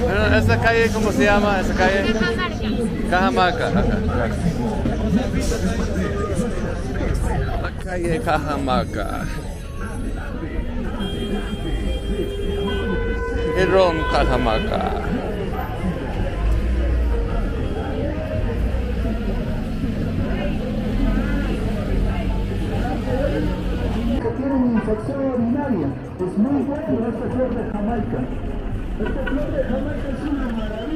Bueno, ¿esta calle cómo se llama? ¿Esa calle? Cajamarca. Gracias. La calle Cajamarca. Girón Cajamarca. que tienen infección urinaria. Es muy bueno esta flor de Jamaica. Esta flor la chicha morada.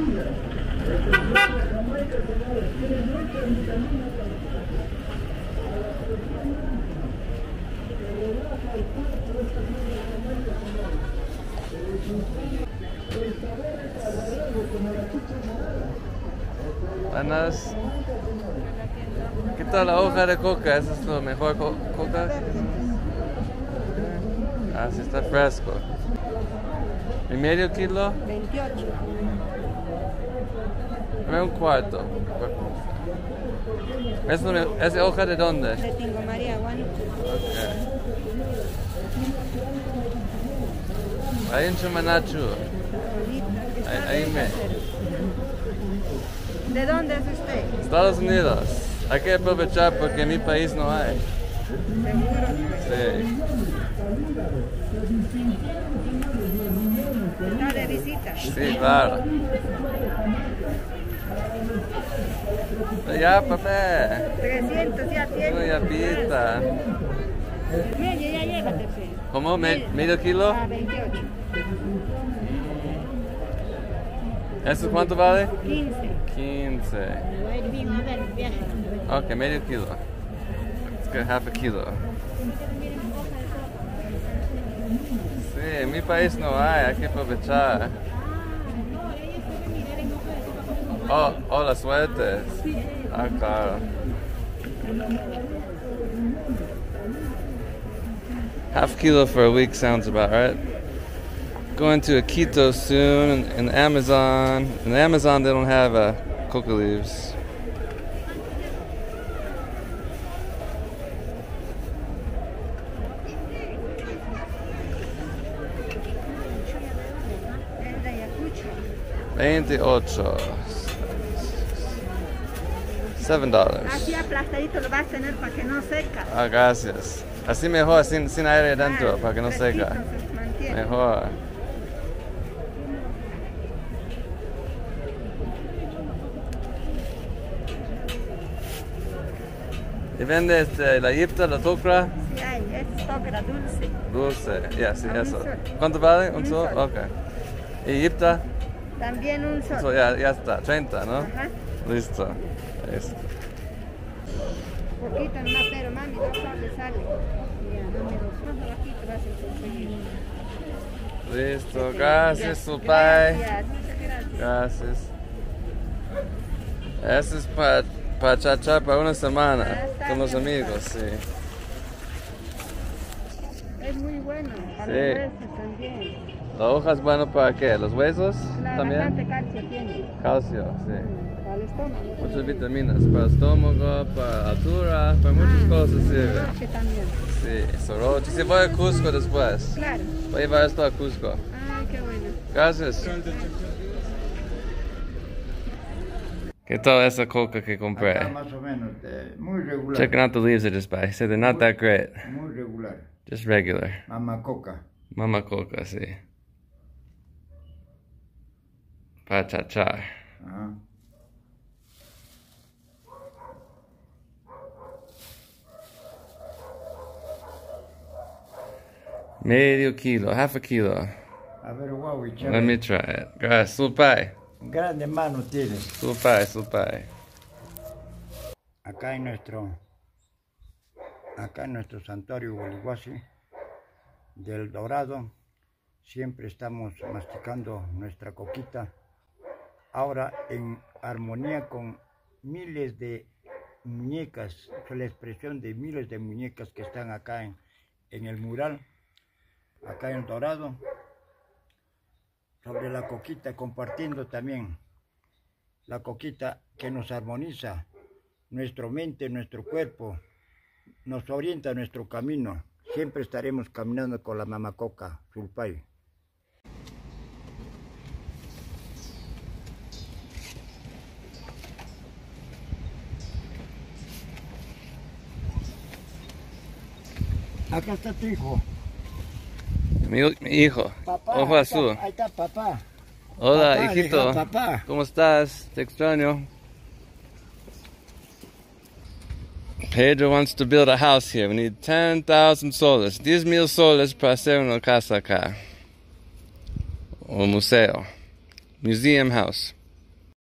Buenas. ¿Qué tal la hoja de coca? ¿Esa es la mejor co- coca? Ah, está fresco. ¿Y medio kilo? 28. Dame un cuarto. ¿Es, una- ¿Es hoja de dónde? De Tingo María, Guanuco. Ok. Ahí en Chumanachu. Ahí- ahí me- ¿De dónde es usted? Estados Unidos. Hay que aprovechar porque en mi país no hay. Seguro. Sí. Está de visita. Sí, claro. Ya, papá. 300 ya tiene. Una yapita. Medio, ya llévate, fe. ¿Cómo? ¿Me- ¿Medio kilo? Ah, 28. ¿Eso cuánto vale? 15. 15. Vino a ver, viaje. Ok, medio kilo. Let's get half a kilo. Sí, en mi país no hay, hay que aprovechar. Oh, oh, las suertes. Ah, claro. Half kilo for a week sounds about right. Going to a keto soon in Amazon. In Amazon, they don't have uh, coca leaves. 28. Seven dollars. Así aplastadito lo vas a tener para que no seca. Ah, gracias. Así mejor, sin, sin aire dentro, Ah, para que no seca. se. Mejor. ¿Y vende este, la yipta, la tocra? Sí, hay, es togra dulce. Dulce, ya, sí, Ah, un eso. ¿Cuánto vale? ¿Un sol. Ok. ¿Y yipta? También un sol. sol, ya, ya está, 30, ¿no? Ajá. Listo. Listo. Poquito nomás, pero mami, dos soles sale. Ya, dame dos vas a conseguir. Listo, gracias, su pai. Gracias, gracias. Gracias. Eso es para pa chachar para una semana con los amigos, sí. Es muy bueno, para Sí. también. ¿La hoja es bueno para qué? ¿Los huesos La también? calcio tiene. Calcio, sí. Para el estómago. Muchas vitaminas para el estómago, para la altura, para muchas Ah, cosas sirve. noche también. Sí, soroche. Si voy a Cusco después, Claro. voy a llevar esto a Cusco. Ay, qué bueno. Gracias. ¿Qué tal esa coca que compré? Acá más o menos, eh, muy regular. Checking out the leaves I just buy. He said they're not that great. Muy regular. Just regular. Mamá coca. Mama coca, sí. Para chachar. Ajá. Medio kilo, half a kilo. A ver, y Let me try it. Gracias, supai. Grande mano tienes. Supai, supai. Acá en nuestro, acá en nuestro santuario Boliguasi del Dorado, siempre estamos masticando nuestra coquita. Ahora en armonía con miles de muñecas, la expresión de miles de muñecas que están acá en, en el mural, acá en Dorado, sobre la coquita, compartiendo también la coquita que nos armoniza nuestra mente, nuestro cuerpo, nos orienta nuestro camino. Siempre estaremos caminando con la mamacoca, Sulpay. Acá está tu hijo. Mi, mi hijo. Papá. Ojo ahí azul. está- Ahí está papá. Hola, Papá, hijito. diga, papá. ¿Cómo estás? Te extraño. Pedro wants to build a house here. We need 10,000 soles. 10,000 soles para hacer una casa acá. O museo. Museum house.